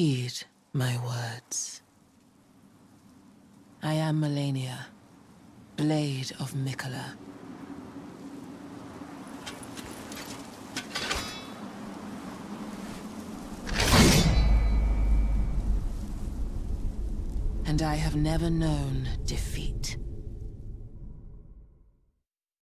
Heed my words. I am Malenia, Blade of Miquella. And I have never known defeat.